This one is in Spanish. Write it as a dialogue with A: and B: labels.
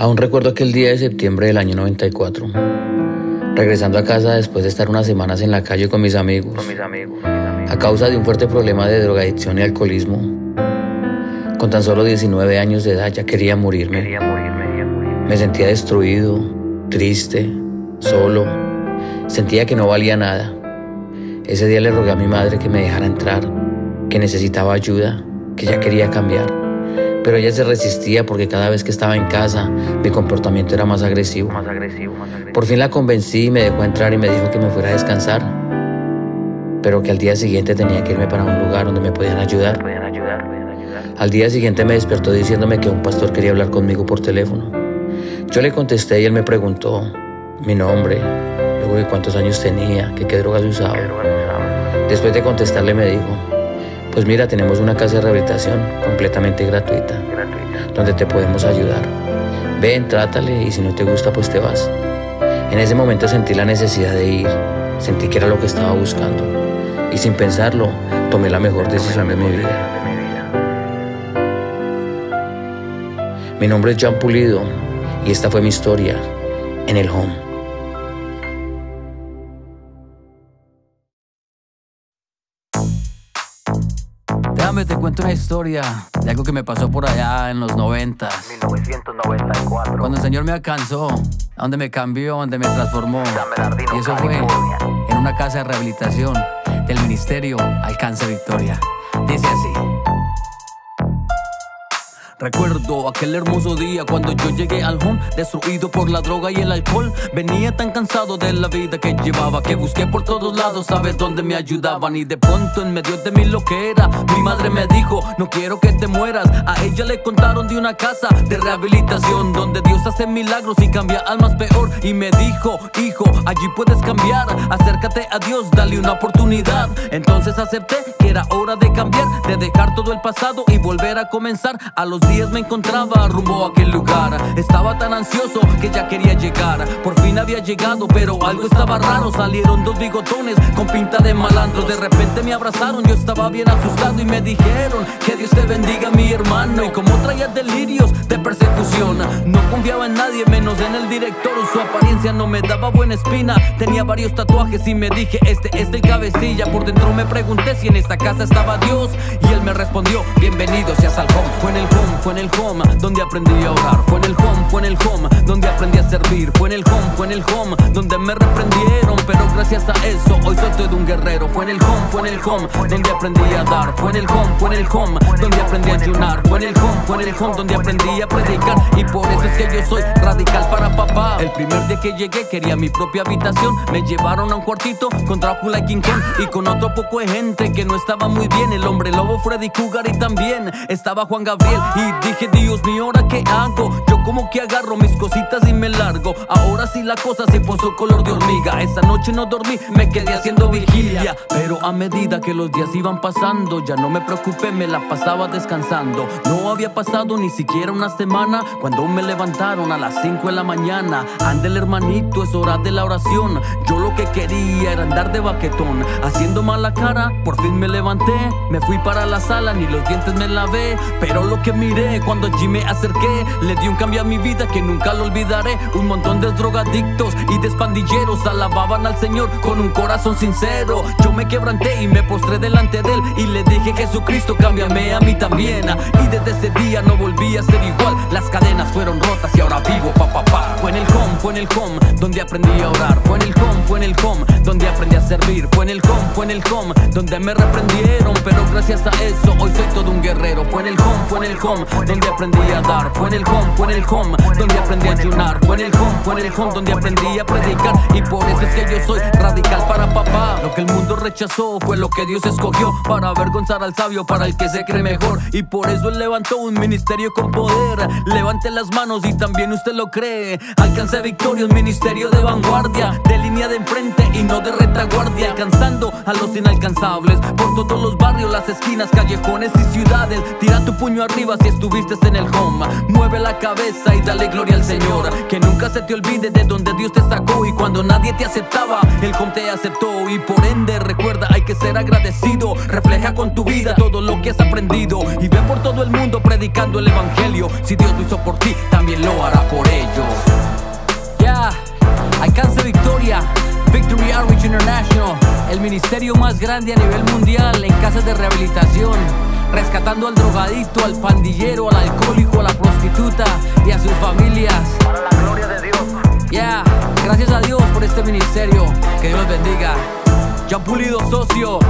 A: Aún recuerdo aquel día de septiembre del año 94. Regresando a casa después de estar unas semanas en la calle con mis amigos. A causa de un fuerte problema de drogadicción y alcoholismo. Con tan solo 19 años de edad ya quería morirme. Me sentía destruido, triste, solo. Sentía que no valía nada. Ese día le rogué a mi madre que me dejara entrar, que necesitaba ayuda, que ya quería cambiar pero ella se resistía porque cada vez que estaba en casa mi comportamiento era más agresivo. Más agresivo, más agresivo. Por fin la convencí y me dejó entrar y me dijo que me fuera a descansar, pero que al día siguiente tenía que irme para un lugar donde me podían ayudar. Podían ayudar, podían ayudar. Al día siguiente me despertó diciéndome que un pastor quería hablar conmigo por teléfono. Yo le contesté y él me preguntó mi nombre, luego de cuántos años tenía, que qué drogas usaba. Después de contestarle me dijo, pues mira, tenemos una casa de rehabilitación completamente gratuita, donde te podemos ayudar. Ven, trátale y si no te gusta, pues te vas. En ese momento sentí la necesidad de ir, sentí que era lo que estaba buscando y sin pensarlo tomé la mejor decisión de mi vida. Mi nombre es Jean Pulido y esta fue mi historia en el home.
B: Déjame te cuento una historia de algo que me pasó por allá en los 90.
C: 1994.
B: Cuando el Señor me alcanzó, a donde me cambió, donde me transformó. Y eso fue en una casa de rehabilitación del Ministerio Alcance Victoria. Dice así. Recuerdo aquel hermoso día cuando yo llegué al home, destruido por la droga y el alcohol. Venía tan cansado de la vida que llevaba que busqué por todos lados, sabes dónde me ayudaban. Y de pronto, en medio de mi loquera, mi madre me dijo: No quiero que te mueras. A ella le contaron de una casa de rehabilitación donde Dios hace milagros y cambia almas peor. Y me dijo: Hijo, allí puedes cambiar. Acércate a Dios, dale una oportunidad. Entonces acepté era hora de cambiar, de dejar todo el pasado y volver a comenzar a los días me encontraba rumbo a aquel lugar. Estaba tan ansioso que ya quería llegar. Por fin había llegado, pero algo estaba raro. Salieron dos bigotones con pinta de malandro. De repente me abrazaron, yo estaba bien asustado y me dijeron que Dios te bendiga, mi hermano. Y como traía delirios de persecución, no confiaba en nadie menos en el director. Su apariencia no me daba buena espina. Tenía varios tatuajes y me dije, este es el cabecilla. Por dentro me pregunté si en esta casa estaba Dios. Y él me respondió, bienvenido seas al home. Fue en el home fue en el home donde aprendí a orar. Fue en el home, Fue en el home, fue en el home donde me reprendieron. Pero gracias a eso hoy soy todo un guerrero. Fue en el home, fue en el home donde aprendí a dar. Fue en el home, fue en el home donde aprendí a ayunar. Fue en el home, fue en el home donde aprendí a predicar. Y por eso es que yo soy radical para papá. El primer día que llegué quería mi propia habitación. Me llevaron a un cuartito con Drácula y King Kong. Y con otro poco de gente que no estaba muy bien. El hombre lobo Freddy Cougar y también estaba Juan Gabriel. Y dije, Dios mío, ¿ahora qué hago? Yo como que agarro mis cositas y me largo. Ahora sí la cosa se puso color de hormiga. Esa noche no dormí, me quedé haciendo vigilia. Pero a medida que los días iban pasando, ya no me preocupé, me la pasaba descansando. No había pasado ni siquiera una semana cuando me levantaron a las 5 de la mañana. Ándele, hermanito, es hora de la oración. Yo lo que quería era andar de baquetón. Haciendo mala cara, por fin me levanté. Me fui para la sala, ni los dientes me lavé. Pero lo que miré cuando allí me acerqué. Le di un cambio a mi vida que nunca lo olvidaré. Un montón de drogadictos y de espandilleros alababan al Señor con un corazón sincero. Yo me quebranté y me postré delante de Él y le dije, Jesucristo, cámbiame a mí también. Y desde ese día no volví a ser igual. Las cadenas fueron rotas fue en el home donde aprendí a orar. Fue en el home, fue en el home donde aprendí a servir. Fue en el home, fue en el home donde me reprendieron. Pero gracias a eso hoy soy todo un guerrero. Fue en el home, fue en el home donde aprendí a dar. Fue en el home, fue en el home donde aprendí a ayunar. Fue en el home, fue en el home donde aprendí a predicar. Y por eso es que yo soy radical para papá. Rechazó fue lo que Dios escogió para avergonzar al sabio, para el que se cree mejor. Y por eso él levantó un ministerio con poder. Levante las manos y también usted lo cree. Alcance victoria, un ministerio de vanguardia, de línea de enfrente y no de retaguardia. Alcanzando a los inalcanzables por todos los barrios, las esquinas, callejones y ciudades. Tira tu puño arriba si es estuviste en el home. Mueve la cabeza y dale gloria al Señor. Que nunca se te olvide de donde Dios te sacó y cuando nadie te aceptaba, el home te aceptó. Y por ende, recuerda, hay que ser agradecido. Refleja con tu vida todo lo que has aprendido y ve por todo el mundo predicando el evangelio. Si Dios lo hizo por ti, también lo hará por ellos. Ya, alcance victoria. Victory Outreach International, el ministerio más grande a nivel mundial en casas de rehabilitación, rescatando al drogadito, al pandillero, al alcohólico, a la prostituta y a sus familias.
C: Para la gloria de Dios.
B: Ya, gracias a Dios por este ministerio. Que Dios los bendiga. John Pulido, socio.